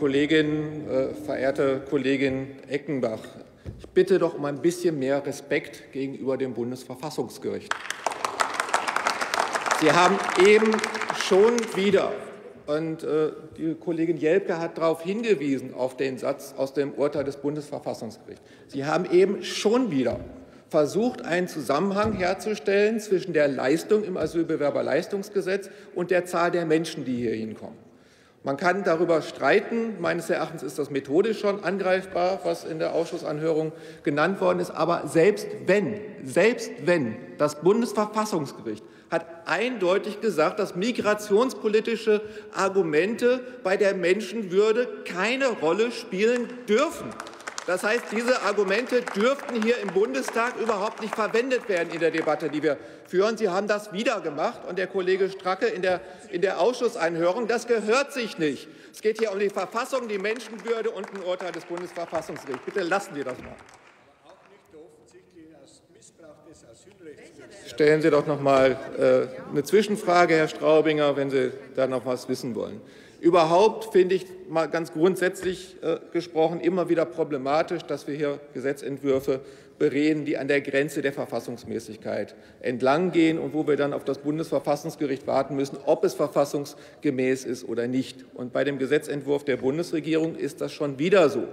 Kolleginnen, äh, verehrte Kollegin Eckenbach, ich bitte doch um ein bisschen mehr Respekt gegenüber dem Bundesverfassungsgericht. Sie haben eben schon wieder, und äh, die Kollegin Jelpke hat darauf hingewiesen, auf den Satz aus dem Urteil des Bundesverfassungsgerichts. Sie haben eben schon wieder versucht, einen Zusammenhang herzustellen zwischen der Leistung im Asylbewerberleistungsgesetz und der Zahl der Menschen, die hier hinkommen. Man kann darüber streiten. Meines Erachtens ist das methodisch schon angreifbar, was in der Ausschussanhörung genannt worden ist. Aber selbst wenn, selbst wenn das Bundesverfassungsgericht hat eindeutig gesagt, dass migrationspolitische Argumente bei der Menschenwürde keine Rolle spielen dürfen. Das heißt, diese Argumente dürften hier im Bundestag überhaupt nicht verwendet werden in der Debatte, die wir führen. Sie haben das wieder gemacht, und der Kollege Stracke in der, in der Ausschusseinhörung. Das gehört sich nicht. Es geht hier um die Verfassung, die Menschenwürde und ein Urteil des Bundesverfassungsgerichts. Bitte lassen Sie das mal. Stellen Sie doch noch mal äh, eine Zwischenfrage, Herr Straubinger, wenn Sie da noch was wissen wollen. Überhaupt finde ich mal ganz grundsätzlich äh, gesprochen immer wieder problematisch, dass wir hier Gesetzentwürfe bereden, die an der Grenze der Verfassungsmäßigkeit entlang gehen und wo wir dann auf das Bundesverfassungsgericht warten müssen, ob es verfassungsgemäß ist oder nicht. Und bei dem Gesetzentwurf der Bundesregierung ist das schon wieder so.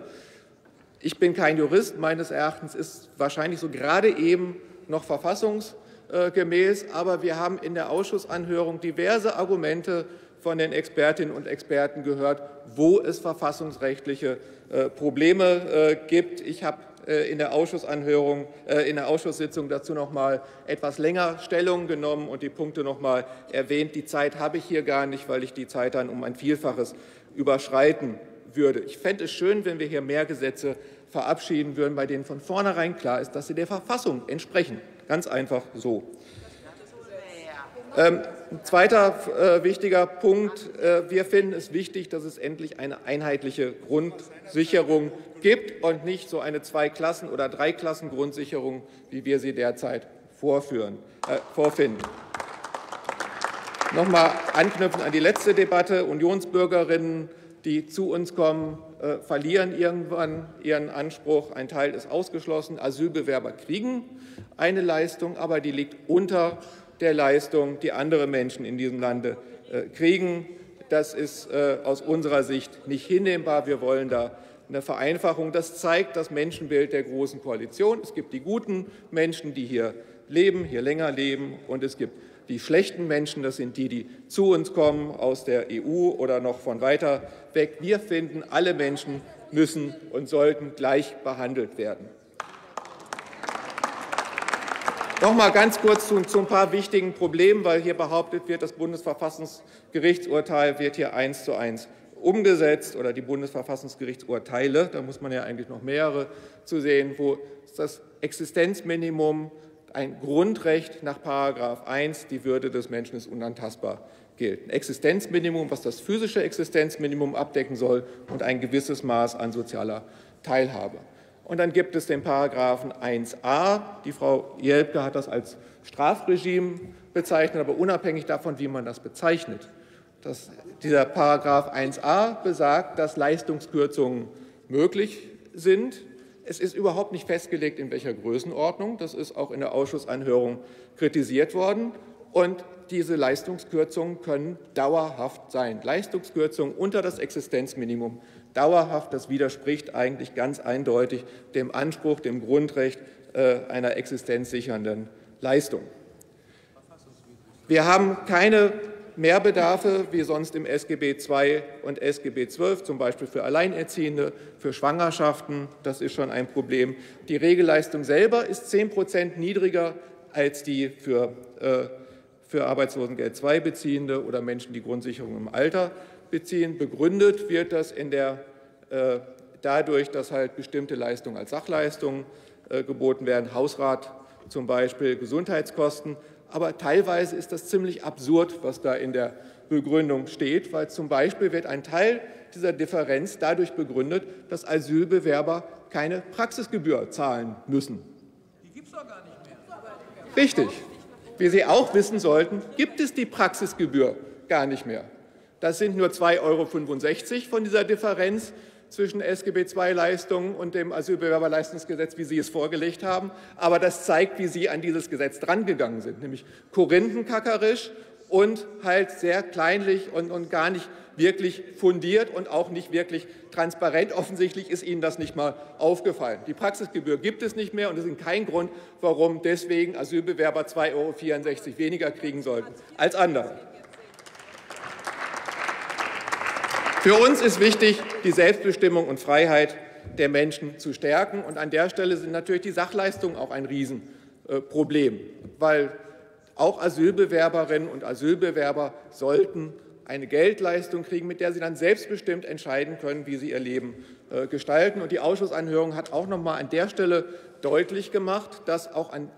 Ich bin kein Jurist. Meines Erachtens ist wahrscheinlich so gerade eben noch verfassungsgemäß. Aber wir haben in der Ausschussanhörung diverse Argumente von den Expertinnen und Experten gehört, wo es verfassungsrechtliche äh, Probleme äh, gibt. Ich habe äh, in der Ausschussanhörung, in der Ausschusssitzung dazu noch mal etwas länger Stellung genommen und die Punkte noch mal erwähnt. Die Zeit habe ich hier gar nicht, weil ich die Zeit dann um ein Vielfaches überschreiten würde. Ich fände es schön, wenn wir hier mehr Gesetze verabschieden würden, bei denen von vornherein klar ist, dass sie der Verfassung entsprechen. Ganz einfach so. Ähm, ein zweiter äh, wichtiger Punkt. Äh, wir finden es wichtig, dass es endlich eine einheitliche Grundsicherung gibt und nicht so eine Zwei-Klassen- oder Drei-Klassen-Grundsicherung, wie wir sie derzeit vorführen, äh, vorfinden. Nochmal anknüpfen an die letzte Debatte. Unionsbürgerinnen, die zu uns kommen, äh, verlieren irgendwann ihren Anspruch. Ein Teil ist ausgeschlossen. Asylbewerber kriegen eine Leistung, aber die liegt unter der Leistung, die andere Menschen in diesem Lande äh, kriegen. Das ist äh, aus unserer Sicht nicht hinnehmbar. Wir wollen da eine Vereinfachung. Das zeigt das Menschenbild der Großen Koalition. Es gibt die guten Menschen, die hier leben, hier länger leben, und es gibt die schlechten Menschen, das sind die, die zu uns kommen aus der EU oder noch von weiter weg. Wir finden, alle Menschen müssen und sollten gleich behandelt werden. Noch mal ganz kurz zu, zu, ein paar wichtigen Problemen, weil hier behauptet wird, das Bundesverfassungsgerichtsurteil wird hier eins zu eins umgesetzt oder die Bundesverfassungsgerichtsurteile. Da muss man ja eigentlich noch mehrere zu sehen, wo das Existenzminimum ein Grundrecht nach Paragraph 1, die Würde des Menschen ist unantastbar gilt. Ein Existenzminimum, was das physische Existenzminimum abdecken soll und ein gewisses Maß an sozialer Teilhabe. Und dann gibt es den Paragraphen 1a. Die Frau Jelpke hat das als Strafregime bezeichnet, aber unabhängig davon, wie man das bezeichnet. Das, dieser Paragraph 1a besagt, dass Leistungskürzungen möglich sind. Es ist überhaupt nicht festgelegt, in welcher Größenordnung. Das ist auch in der Ausschussanhörung kritisiert worden. Und diese Leistungskürzungen können dauerhaft sein. Leistungskürzungen unter das Existenzminimum dauerhaft. Das widerspricht eigentlich ganz eindeutig dem Anspruch, dem Grundrecht äh, einer existenzsichernden Leistung. Wir haben keine Mehrbedarfe wie sonst im SGB II und SGB XII, zum Beispiel für Alleinerziehende, für Schwangerschaften. Das ist schon ein Problem. Die Regelleistung selber ist 10 Prozent niedriger als die für, äh, für Arbeitslosengeld II-Beziehende oder Menschen, die Grundsicherung im Alter beziehen. Begründet wird das in der, äh, dadurch, dass halt bestimmte Leistungen als Sachleistungen äh, geboten werden, Hausrat zum Beispiel, Gesundheitskosten. Aber teilweise ist das ziemlich absurd, was da in der Begründung steht, weil zum Beispiel wird ein Teil dieser Differenz dadurch begründet, dass Asylbewerber keine Praxisgebühr zahlen müssen. Die gibt es doch gar nicht mehr. Richtig. Wie Sie auch wissen sollten, gibt es die Praxisgebühr gar nicht mehr. Das sind nur 2,65 Euro von dieser Differenz zwischen SGB II-Leistungen und dem Asylbewerberleistungsgesetz, wie Sie es vorgelegt haben. Aber das zeigt, wie Sie an dieses Gesetz drangegangen sind, nämlich korinthenkackerisch und halt sehr kleinlich und, und gar nicht wirklich fundiert und auch nicht wirklich transparent. Offensichtlich ist Ihnen das nicht mal aufgefallen. Die Praxisgebühr gibt es nicht mehr und es ist kein Grund, warum deswegen Asylbewerber 2,64 Euro weniger kriegen sollten als andere. Für uns ist wichtig, die Selbstbestimmung und Freiheit der Menschen zu stärken. Und an der Stelle sind natürlich die Sachleistungen auch ein Riesenproblem, weil auch Asylbewerberinnen und Asylbewerber sollten eine Geldleistung kriegen, mit der sie dann selbstbestimmt entscheiden können, wie sie ihr Leben äh, gestalten. Und die Ausschussanhörung hat auch noch mal an der Stelle deutlich gemacht, dass auch an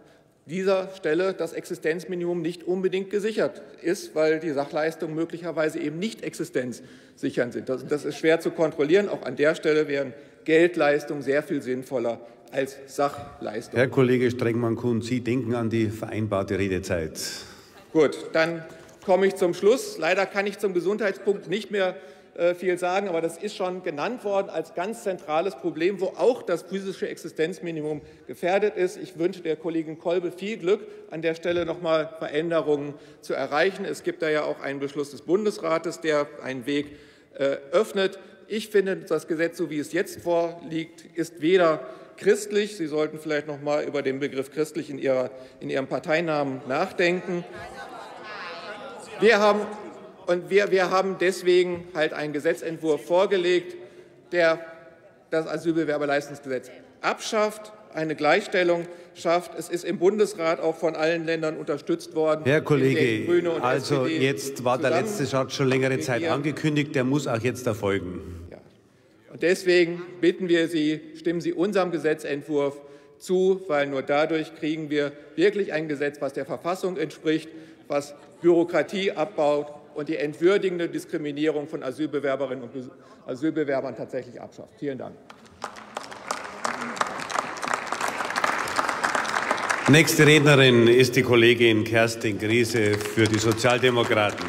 dieser Stelle das Existenzminimum nicht unbedingt gesichert ist, weil die Sachleistungen möglicherweise eben nicht existenzsichernd sind. Das, das ist schwer zu kontrollieren. Auch an der Stelle wären Geldleistungen sehr viel sinnvoller als Sachleistungen. Herr Kollege Strengmann-Kuhn, Sie denken an die vereinbarte Redezeit. Gut, dann komme ich zum Schluss. Leider kann ich zum Gesundheitspunkt nicht mehr äh, viel sagen, aber das ist schon genannt worden als ganz zentrales Problem, wo auch das physische Existenzminimum gefährdet ist. Ich wünsche der Kollegin Kolbe viel Glück, an der Stelle noch mal Veränderungen zu erreichen. Es gibt da ja auch einen Beschluss des Bundesrates, der einen Weg äh, öffnet. Ich finde, das Gesetz, so wie es jetzt vorliegt, ist weder christlich. Sie sollten vielleicht noch mal über den Begriff christlich in, ihrer, in Ihrem Parteinamen nachdenken. Wir haben, und wir, wir haben deswegen halt einen Gesetzentwurf vorgelegt, der das Asylbewerberleistungsgesetz abschafft, eine Gleichstellung schafft. Es ist im Bundesrat auch von allen Ländern unterstützt worden. Herr Kollege, also SPD jetzt war der letzte Satz schon längere Zeit angekündigt, der muss auch jetzt erfolgen. Und deswegen bitten wir Sie, stimmen Sie unserem Gesetzentwurf zu, weil nur dadurch kriegen wir wirklich ein Gesetz, was der Verfassung entspricht, was Bürokratie abbaut und die entwürdigende Diskriminierung von Asylbewerberinnen und Asylbewerbern tatsächlich abschafft. Vielen Dank. Nächste Rednerin ist die Kollegin Kerstin Griese für die Sozialdemokraten.